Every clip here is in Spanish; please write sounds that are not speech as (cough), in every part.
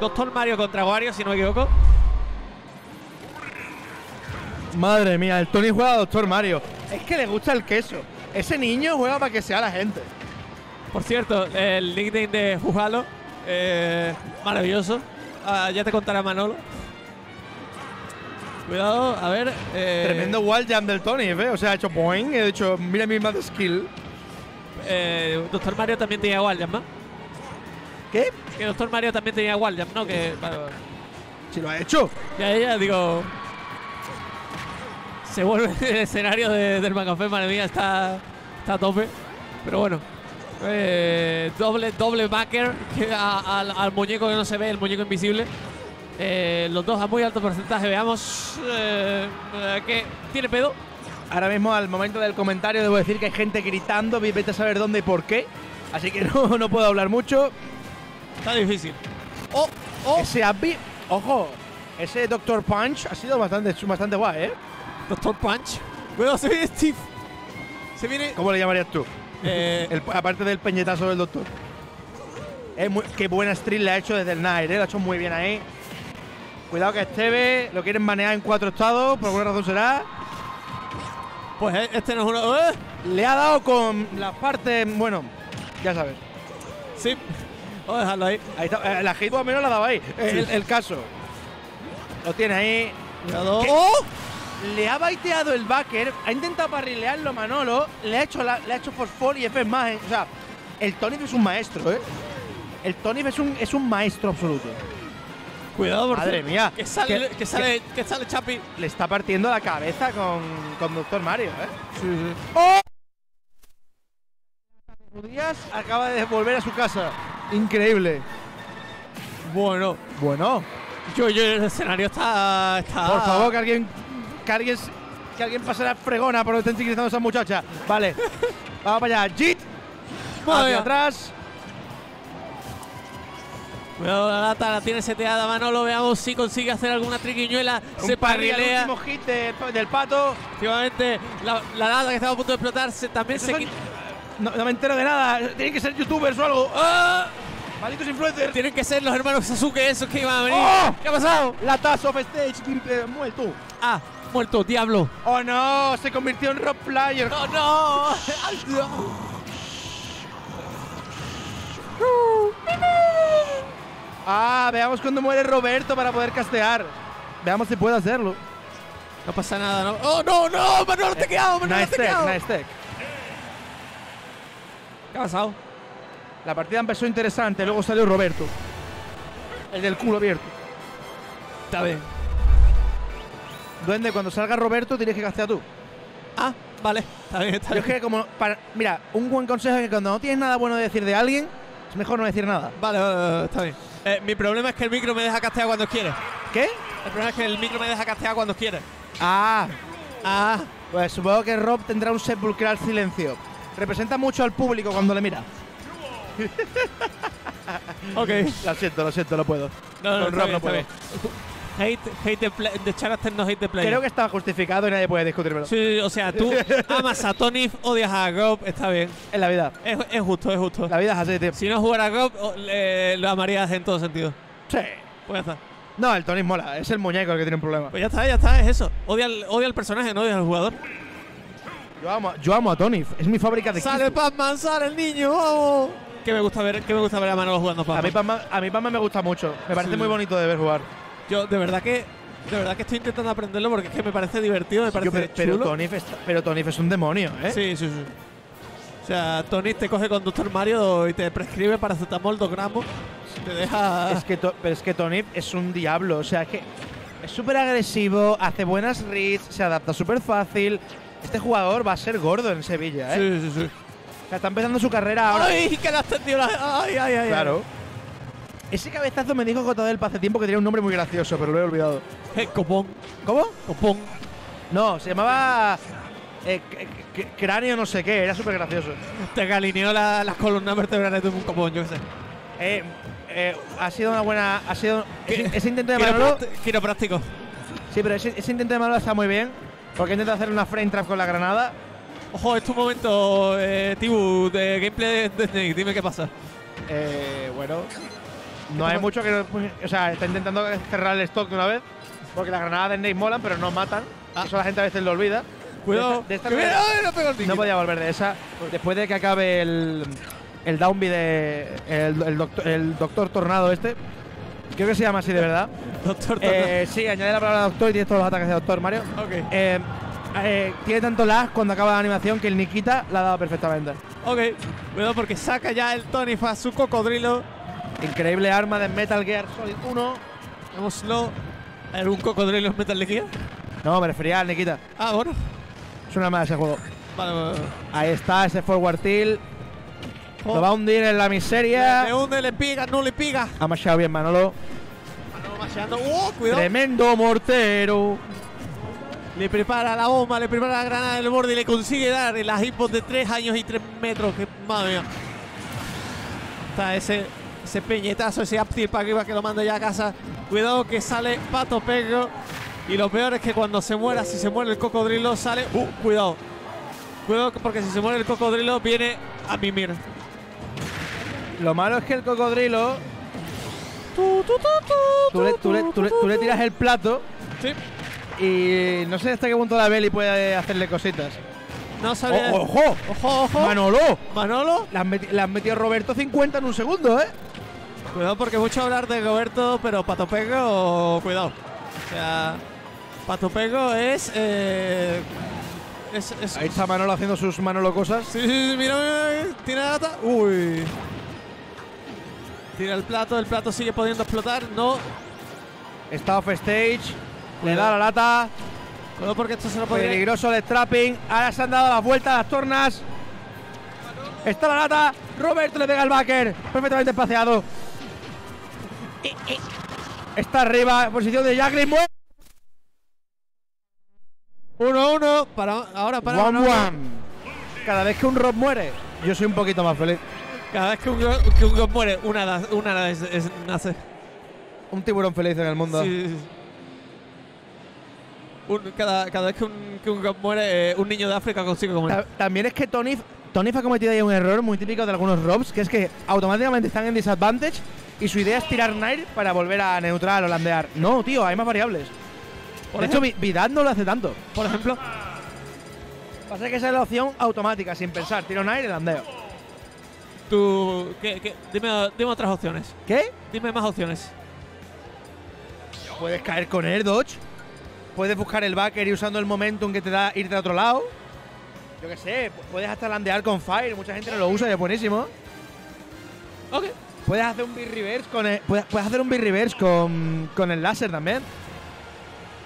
Doctor Mario contra Wario, si no me equivoco. Madre mía, el Tony juega a Doctor Mario. Es que le gusta el queso. Ese niño juega para que sea la gente. Por cierto, el nickname de Jujalo, eh, maravilloso. Ah, ya te contará Manolo. Cuidado, a ver. eh, Tremendo wall jam del Tony, ¿eh? O sea, ha hecho boing, he dicho, mira mi más skill. eh, Doctor Mario también tenía Walljam, ¿no? ¿Qué? Que Doctor Mario también tenía Walljam, ¿no? Que. Si lo ha hecho. Ya, ya, digo. Se vuelve (laughs) el escenario de- del Macafé, madre mía, está, está a tope. Pero bueno. eh, doble, doble backer que a- al, al muñeco que no se ve, el muñeco invisible. Eh, los dos a muy alto porcentaje. Veamos eh, eh, que tiene pedo. Ahora mismo, al momento del comentario, debo decir que hay gente gritando, vete a saber dónde y por qué. Así que (laughs) no, no puedo hablar mucho. Está difícil. ¡Oh! ¡Oh! Ese Abby, ojo, ese Doctor Punch ha sido bastante, bastante guay, ¿eh? Doctor Punch. Cuidado, se viene Steve. Se viene. ¿Cómo le llamarías tú? eh, El- aparte del peñetazo del Doctor. Es muy- qué buena stream le ha hecho desde el Night, ¿eh? Lo ha hecho muy bien ahí. Cuidado que Esteve lo quieren manejar en cuatro estados, por alguna razón será. pues eh, este no es uno. ¡Eh! Le ha dado con las partes, bueno, ya sabes. Sí. Vamos a dejarlo ahí. Ahí está, eh, la hitbox al menos la dado ahí. El, el caso. Lo tiene ahí. Cuidado. ¡Oh! Le ha baiteado el backer, ha intentado parrilearlo Manolo, le ha hecho la, le ha hecho fosfor y F más. O sea, el Tony es un maestro, ¿eh? El Tony es un, es un maestro absoluto. Cuidado, por Madre mía. Que sale, Que- que, sale, que sale Chapi. Le está partiendo la cabeza con, con Doctor Mario, ¿eh? Sí, sí. ¡Oh! Díaz acaba de volver a su casa. Increíble. Bueno, Bueno, yo, yo el escenario está. está por favor, que alguien. Que alguien, que alguien pase la fregona por lo que estén utilizando a esa muchacha. Vale. (laughs) Vamos para allá. Jit. Hacia atrás. Cuidado, la lata la tiene seteada Manolo. Veamos si consigue hacer alguna triquiñuela. Se Un al parrilea. último hit de- del pato. Efectivamente, la, la lata que estaba a punto de explotar se, también se son- quita. No, no me entero de nada. Tienen que ser youtubers o algo. ¡Ah! Malditos influencers. Tienen que ser los hermanos Sasuke esos que iban a venir. ¡Oh! ¿Qué ha pasado? La taza off stage. eh, muerto. Ah, muerto, diablo. Oh no, se convirtió en rock player. ¡No, no! (laughs) Ah, veamos cuando muere Roberto para poder castear. Veamos si puede hacerlo. No pasa nada, ¿no? ¡Oh, no, no! ¡Manolo, te he quedado! ¡Manolo, Nice te he quedado! nice tech. ¿Qué ha pasado? La partida empezó interesante, luego salió Roberto. El del culo abierto. Está bien. Duende, cuando salga Roberto tienes que castear tú. Ah, vale. Está bien, está Yo es bien. que como para, mira, un buen consejo es que cuando no tienes nada bueno de decir de alguien, es mejor no decir nada. Vale, vale, vale, está bien. Eh, mi problema es que el micro me deja castear cuando quiere. ¿Qué? El problema es que el micro me deja castear cuando quiere. Ah, Ah, pues supongo que Rob tendrá un sepulcral silencio. Representa mucho al público cuando le mira. (laughs) ok. Lo siento, lo siento, no puedo. No, no, Con está Rob no está puedo. Hate, hate the, play, the character, no hate the player. Creo que estaba justificado y nadie puede discutírmelo. Sí, o sea, tú (laughs) amas a Tony, odias a Gob, está bien. En la vida. Es, es justo, es justo. La vida es así, tío. Si no jugara a le- lo amarías en todo sentido. Sí. Pues ya está. No, el Tony mola. Es el muñeco el que tiene un problema. Pues ya está, ya está, es eso. Odia al, odia al personaje, no odia al jugador. Yo amo, yo amo a Tony. Es mi fábrica de ¡Sale. Pac-Man, sale el niño! ¡Vamos! Que me gusta ver, que me gusta ver a Manolo jugando A mí Pac-Man. Pac-Man a mí Pac-Man me gusta mucho. Me parece Sí. muy bonito de ver jugar. Yo de verdad que de verdad que estoy intentando aprenderlo porque es que me parece divertido, me parece Yo, pero, chulo. Tony es, pero Tony es un demonio, ¿eh? Sí, sí, sí. O sea, Tony te coge con Doctor Mario y te prescribe paracetamol 2 gramos. Te deja. Es que, to- pero es que Tony es un diablo. O sea, es que es súper agresivo, hace buenas reads, se adapta súper fácil. Este jugador va a ser gordo en Sevilla, ¿eh? Sí, sí, sí. O sea, está empezando su carrera ahora. ¡Ay! Que le has tendido la. ¡Ay, ay, ay! Claro. Ese cabezazo me dijo J. del hace tiempo que tenía un nombre muy gracioso, pero lo he olvidado. Eh, copón. ¿Cómo? Copón. No, se llamaba. eh, cráneo no sé qué, era súper gracioso. Te galineó la- las columnas vertebrales de un copón, yo qué sé. Eh, eh, ha sido una buena. Ha sido. Ese, ese intento de Manolo. Quiropráctico. Quiropráctico. Sí, pero ese, ese intento de Manolo está muy bien. Porque intenta hacer una frame trap con la granada. Ojo, es tu momento, eh, Tibu, de gameplay de, de Snake. Dime qué pasa. Eh, bueno. No hay mucho que. no- O sea, está intentando cerrar el stock de una vez. Porque las granadas de Snake molan, pero no matan. Ah. Eso la gente a veces lo olvida. Cuidado. De esta- que de esta viene- manera- ¡Ay, no el No podía volver de esa. Después de que acabe el. El downbeat de. El, el doctor, el doctor Tornado este. Creo que se llama así de verdad. (laughs) Doctor Eh, sí, añade la palabra doctor y tienes todos los ataques de doctor, Mario. Ok. Eh, eh, tiene tanto lag cuando acaba la animación que el Nikita la ha dado perfectamente. Ok. Cuidado porque saca ya el Tony Fa su cocodrilo. Increíble arma de Metal Gear Solid 1. Veámoslo. ¿Hay algún cocodrilo en Metal Gear? No, me refería al Nikita. Ah, bueno. Es una más ese juego. Vale, vale, vale. Ahí está ese forward tilt. Oh. Lo va a hundir en la miseria. le hunde, le piga, no le piga. Ha machado bien Manolo. Manolo macheando. ¡Oh, cuidado! Tremendo mortero. Le prepara la bomba, le prepara la granada del borde y le consigue dar las hitbox de 3 años y 3 metros. Que, madre mía. Está ese, ese peñetazo, ese uptilt para arriba que lo manda ya a casa. Cuidado que sale Pato Pedro. Y lo peor es que cuando se muera, si se muere el cocodrilo, sale. Uh, cuidado. Cuidado que- porque si se muere el cocodrilo, viene a mimir. Lo malo es que el cocodrilo. Tú le, tú le- tú le- tú le tiras el plato Sí. Y no sé hasta qué punto la Belly puede hacerle cositas. No sabía. ¡Oh, ¡Ojo! ojo, ojo. ¡Manolo! Manolo. Le has, meti- le has metido Roberto 50 en un segundo, ¿eh? Cuidado porque mucho hablar de Roberto, pero Pato Pego, cuidado. O sea, Pato Pego es, eh, es, es- Ahí está Manolo haciendo sus Manolo cosas. Sí, sí, sí, mira, mira, mira, tiene la lata. Uy. Tira el plato, el plato sigue pudiendo explotar. No, Está off stage. Le da la lata. cuidado porque esto se lo podría. Peligroso el strapping. Ahora se han dado la vuelta a las tornas. Está la lata. Roberto le pega el backer. Perfectamente espaciado. Está arriba. Posición de Jacqueline. Muere. 1-1. Para, ahora para. One. Cada vez que un Rob muere, yo soy un poquito más feliz. Cada vez que un, que un gol muere, una, una es- es- nace. Un tiburón feliz en el mundo. Sí, sí, sí. Un- cada, cada vez que un, que un gol muere, eh, un niño de África consigue comer. Ta- También es que Tony, Tony ha cometido ahí un error muy típico de algunos Robs, que es que automáticamente están en disadvantage y su idea es tirar Nair para volver a neutral o landear. No, tío, hay más variables. Por de hecho, Vi- Vidal no lo hace tanto. Por ejemplo, Pasa que esa es la opción automática, sin pensar. Tiro Nair y landeo. tú. ¿qué- qué? Dime, dime otras opciones. ¿Qué? Dime más opciones. Puedes caer con Air Dodge. Puedes buscar el backer y usando el momentum que te da irte a otro lado. Yo qué sé, pu- puedes hasta landear con Fire. Mucha gente no lo usa y es buenísimo. Ok. Puedes hacer un B-reverse con el, puedes, puedes hacer un B-reverse con, con el láser también.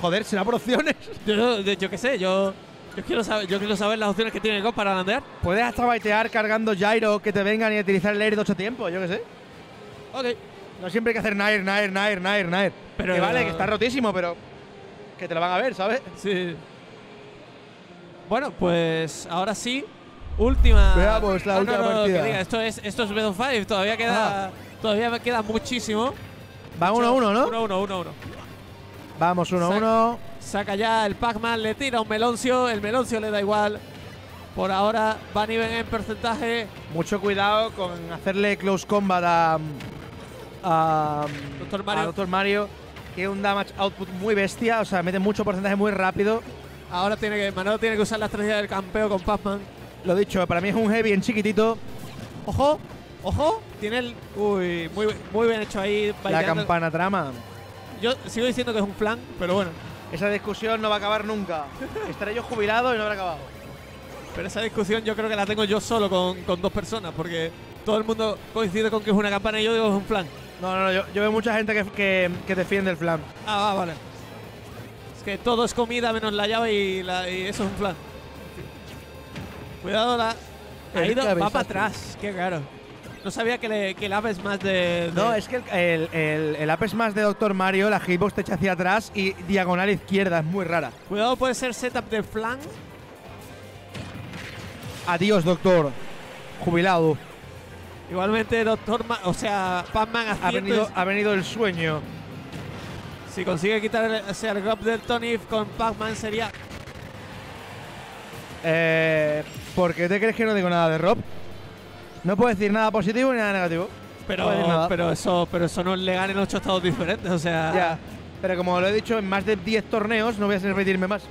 Joder, será por opciones. (laughs) Yo, yo, yo qué sé, yo. Yo quiero saber, yo quiero saber las opciones que tiene el God para landear. Puedes hasta baitear cargando gyro que te vengan y utilizar el air Dodge a tiempo, yo qué sé. Ok. No siempre hay que hacer Nair, Nair, Nair, Nair, Nair. Pero- que vale, que está rotísimo, pero que te lo van a ver, ¿sabes? Sí. Bueno, pues ahora sí. Última. Veamos la Ah, última no, no, partida. que diga, esto es, esto es of Fire. Todavía queda. Todavía me queda muchísimo. Va 1 1, ¿no? 1 1 1 1. Vamos 1 Sac- 1. Saca ya el Pac-Man, le tira un Meloncio. El Meloncio le da igual. Por ahora van y ven en porcentaje. Mucho cuidado con hacerle close combat a. a Dr. Mario. a Dr. Mario. Que un damage output muy bestia, o sea, mete mucho porcentaje muy rápido. Ahora tiene que. Manolo tiene que usar la estrategia del campeo con Pac-Man. Lo dicho, para mí es un heavy en chiquitito. Ojo, ojo. Tiene el. Uy, muy, muy bien hecho ahí. La campana trama. Yo sigo diciendo que es un flan, pero bueno. Esa discusión no va a acabar nunca. Estaré yo jubilado y no habrá acabado. Pero esa discusión yo creo que la tengo yo solo con, con dos personas, porque todo el mundo coincide con que es una campana y yo digo que es un flan. No, no, no, yo, yo veo mucha gente que, que, que defiende el flan. Ah, va, vale. Es que todo es comida menos la llave y, la- y eso es un flan. Cuidado, la. Ha ido, va para atrás, qué raro. No sabía que, le, que el ave es más de. de- No, es que el, el, el, el Ape Smash de Doctor Mario, la hitbox te echa hacia atrás y diagonal izquierda, es muy rara. Cuidado, puede ser setup de flan. Adiós, Doctor. Jubilado. Igualmente, Doctor. Ma- o sea, Pac-Man Ha venido, ha venido el sueño. Si consigue quitar el, grab del Tony con Pac-Man sería. Eh, ¿Por qué te crees que no digo nada de Rob? No puedo decir nada positivo ni nada negativo. Pero, pero, eso, pero eso no es legal en ocho estados diferentes, o sea. Ya. Pero como lo he dicho en más de 10 torneos, no voy a repetirme más.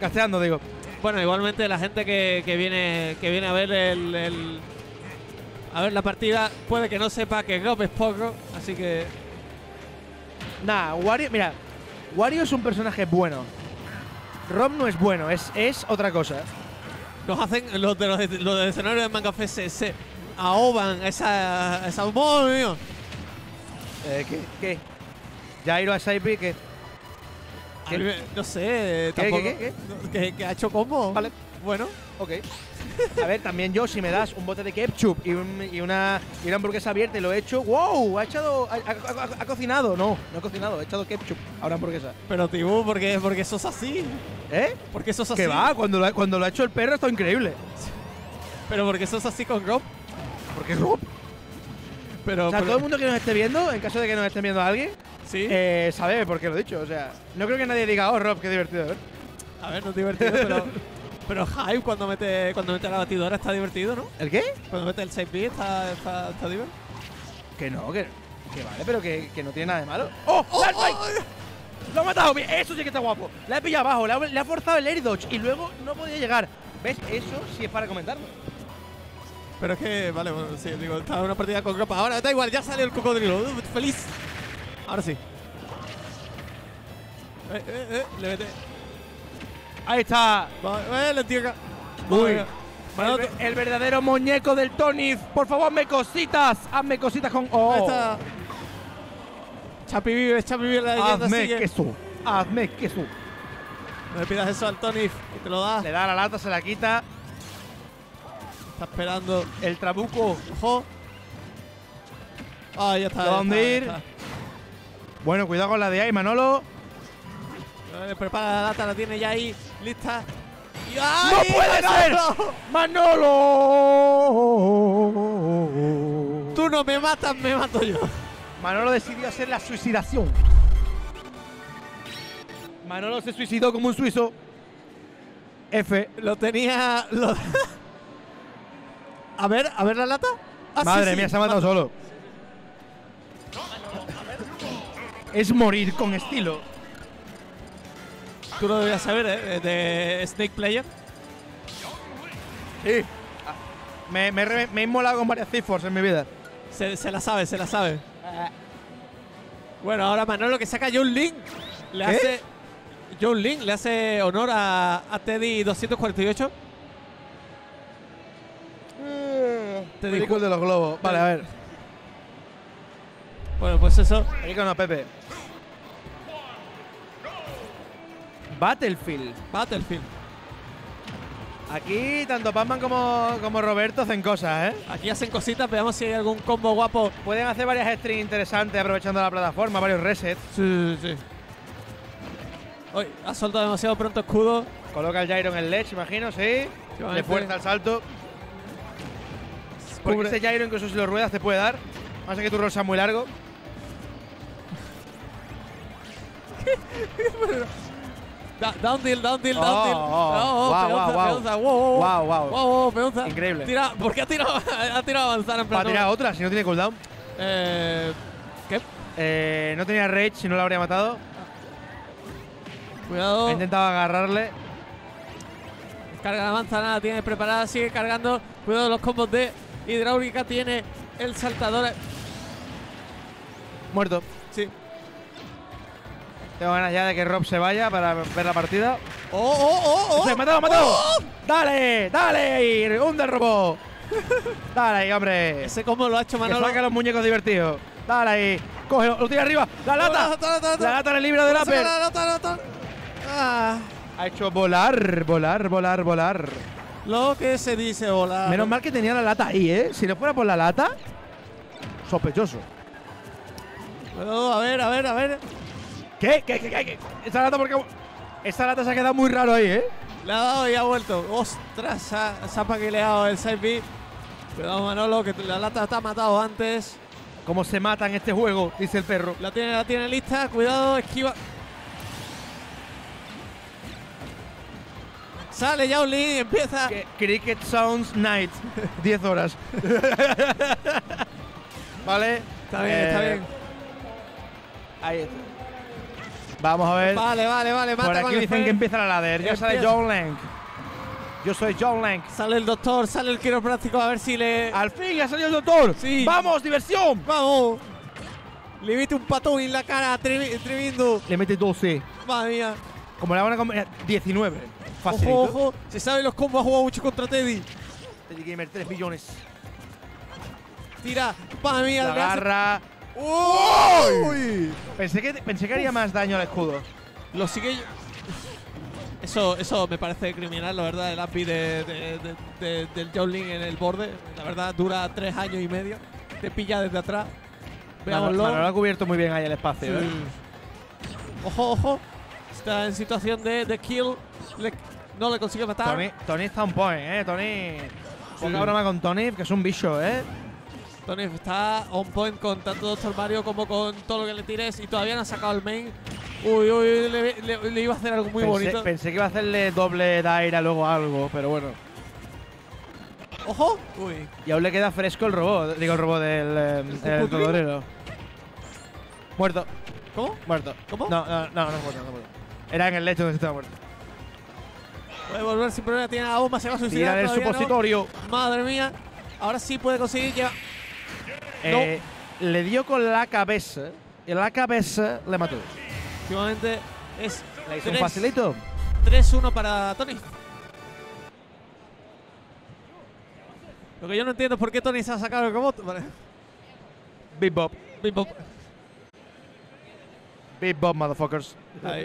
Castellando, digo. Bueno, igualmente la gente que, que viene que viene a ver el, el- a ver la partida puede que no sepa que Gob es poco, así que Nah, Wario, mira, Wario es un personaje bueno. Rob no es bueno, es, es otra cosa. nos hacen los de los, los del escenario de Manga se, se ahogan esa esa ¡Oh, mío! Eh, ¿Qué? ¿Qué? Jairo a Saipi, me- No sé, ¿Qué, tampoco. qué, qué, que ha hecho combo. Vale. Bueno, Ok. A ver, también yo, si me das un bote de ketchup y, un- y una, y una hamburguesa abierta y lo he hecho, ¡wow! Ha echado. Ha, ha- ha- ha cocinado. No, no ha cocinado, ha echado ketchup a una hamburguesa. pero Tibu, porque porque sos así. ¿Eh? Porque sos así. Que va, cuando lo, ha- cuando lo ha hecho el perro está increíble. Pero porque sos así con Rob. Porque Rob. Pero, O sea, pero- todo el mundo que nos esté viendo, en caso de que nos estén viendo a alguien, sí. eh, sabe por qué lo he dicho. O sea, no creo que nadie diga, oh, Rob, qué divertido. ¿eh? A ver, no es divertido, pero. (laughs) Pero Hype cuando mete, cuando mete la batidora está divertido, ¿no? ¿El qué? Cuando mete el 6B está, está, está divertido. Que no, que, que vale, pero que, que no tiene nada de malo. ¡Oh! ¡Last Bite! ¡Lo ha matado! Eso sí que está guapo. Le ha pillado abajo, le ha, le ha forzado el air dodge y luego no podía llegar. ¿Ves? Eso sí es para comentarlo. Pero es que, vale, bueno, sí, digo, estaba en una partida con ropa. Ahora da igual, ya salió el cocodrilo. ¡Feliz! Ahora sí. Eh, eh, eh, le mete. Ahí está. Va, eh, le tira. Uy. El, verdadero muñeco del Tony. Por favor, hazme cositas. Hazme cositas con. ahí ¡Oh! está. Chapi vive, Chapi vive, la leyenda Hazme sigue. queso. Hazme queso. No le pidas eso al Tony te lo da. Le da la lata, se la quita. Está esperando. El trabuco. Ojo. Ah, ya está. ¿Dónde ir? está. Bueno, cuidado con la de ahí, Manolo. Prepara la lata, la tiene ya ahí, lista. Y ¡No puede ser! ¡Manolo! Tú no me matas, me mato yo. Manolo decidió hacer la suicidación. Manolo se suicidó como un suizo. F. Lo tenía. lo- (laughs) a ver, a ver la lata. Ah, sí, Madre sí. mía, se ha matado solo. Es morir con estilo. Tú lo debías saber, ¿eh? De Snake Player. Sí. Me, me, he re- me he molado con varias cifras en mi vida. Se, se la sabe, se la sabe. Bueno, ahora Manolo que saca John Link. Le ¿Qué? hace. John Link le hace honor a, a Teddy 248. Te Te digo de los globos. Vale, a ver. Bueno, pues eso. Perico no, Pepe. Battlefield. Battlefield. Aquí tanto Batman como, como Roberto hacen cosas, ¿eh? Aquí hacen cositas, veamos si hay algún combo guapo. Pueden hacer varias strings interesantes aprovechando la plataforma, varios resets. Sí, sí, sí. Uy, ha soltado demasiado pronto escudo. Coloca el gyro en el ledge, imagino, sí. Le fuerza el salto. Porque Cubre- este gyro incluso si lo ruedas te puede dar. Más que tu rol sea muy largo. (laughs) Da- down deal, down deal, Oh, down deal. oh, wow, peonza, wow, wow. peonza. Wow, wow, Wow, wow. Peonza. Increíble. Tira, ¿Por qué ha tirado, (laughs) ha tirado a avanzar en plan? Para tirar otra, si no tiene cooldown. Eh, ¿Qué? Eh, no tenía rage, si no lo habría matado. Cuidado. Ha intentado agarrarle. Carga la manzana, la tiene preparada, sigue cargando. Cuidado los combos de hidráulica, tiene el saltador. Muerto. Tengo ganas ya de que Rob se vaya para ver la partida. ¡Oh, oh, oh! oh. ¡Se ha matado, matado! ¡Oh! ¡Dale! ¡Dale ahí! ¡Un del robot! (laughs) ¡Dale ahí, hombre! Ese combo lo ha hecho Que Manolo. saca los muñecos divertidos. Dale ahí. Coge, lo tira arriba. ¡La lata! La lata, la lata. La lata en el libro del upper. la lata, la lata. Ah, Ha hecho volar, volar, volar, volar. lo que se dice volar. Menos mal que tenía la lata ahí, ¿eh? Si no fuera por la lata, sospechoso. Cuidado, a ver, a ver, a ver. ¿Qué? ¿Qué? ¿Qué? ¿Qué? Esa lata porque... Esa lata se ha quedado muy raro ahí, ¿eh? Le ha dado y ha vuelto. ¡Ostras! Se ha, se ha paquileado el 6B. Cuidado, Manolo, que la lata está matado antes. Cómo se mata en este juego, dice el perro. La tiene, la tiene lista. Cuidado, esquiva. Sale Yao empieza. Que- Cricket Sounds Night. (laughs) 10 horas. (laughs) ¿vale? Está bien, está Eh, bien. Ahí está. Vamos a ver. Vale, vale, vale. Mata Por aquí dicen que empieza la ladder. Ya sale. John Lang. Yo soy John Lang. Sale el doctor, sale el quiropráctico a ver si le. Al fin ha salido el doctor. Sí. ¡Vamos, diversión! ¡Vamos! Le mete un patón en la cara a Trevi- Tremendo. Le mete 12. Madre mía. Como le van a comer 19. Facilito. Ojo, ojo. Se sabe los combos, ha jugado mucho contra Teddy. Teddy Gamer, 3 millones. Tira. Madre mía. La le hace- garra. ¡Uy! Pensé que, pensé que haría más daño al escudo. Lo sigue. Eso, eso me parece criminal, la verdad, el API de, de- de- de- del Jowling en el borde. La verdad, dura tres años y medio. Te pilla desde atrás. Veámoslo. Manolo lo ha cubierto muy bien ahí el espacio. ¿eh? Sí. Ojo, ojo. Está en situación de, de kill. Le- no le consigue matar. Tony, Tony está un point, ¿eh? Tony. Sí. Poca broma con Tony, que es un bicho, ¿eh? Tony está on point con tanto Doctor Mario como con todo lo que le tires y todavía no ha sacado el main. Uy, uy, le, le- le iba a hacer algo muy pensé, bonito. pensé que iba a hacerle doble daira luego algo, pero bueno. ¡Ojo! Uy. Y aún le queda fresco el robot, digo el robot del eh, el todorero. Muerto, ¿Cómo? muerto. ¿Cómo? No, no, no, no es muerto, no es muerto. Era en el lecho donde estaba muerto. Puede volver sin problema. Tiene la bomba, se va a Tira suicidar. del todavía no. supositorio. Madre mía. Ahora sí puede conseguir que. Eh, le dio con la cabeza. Y la cabeza le mató. Últimamente es Le hizo un facilito. 3-1 para Tony. Lo que yo no entiendo es por qué Tony se ha sacado el. Bim, bom. Big Bob, motherfuckers. Ahí.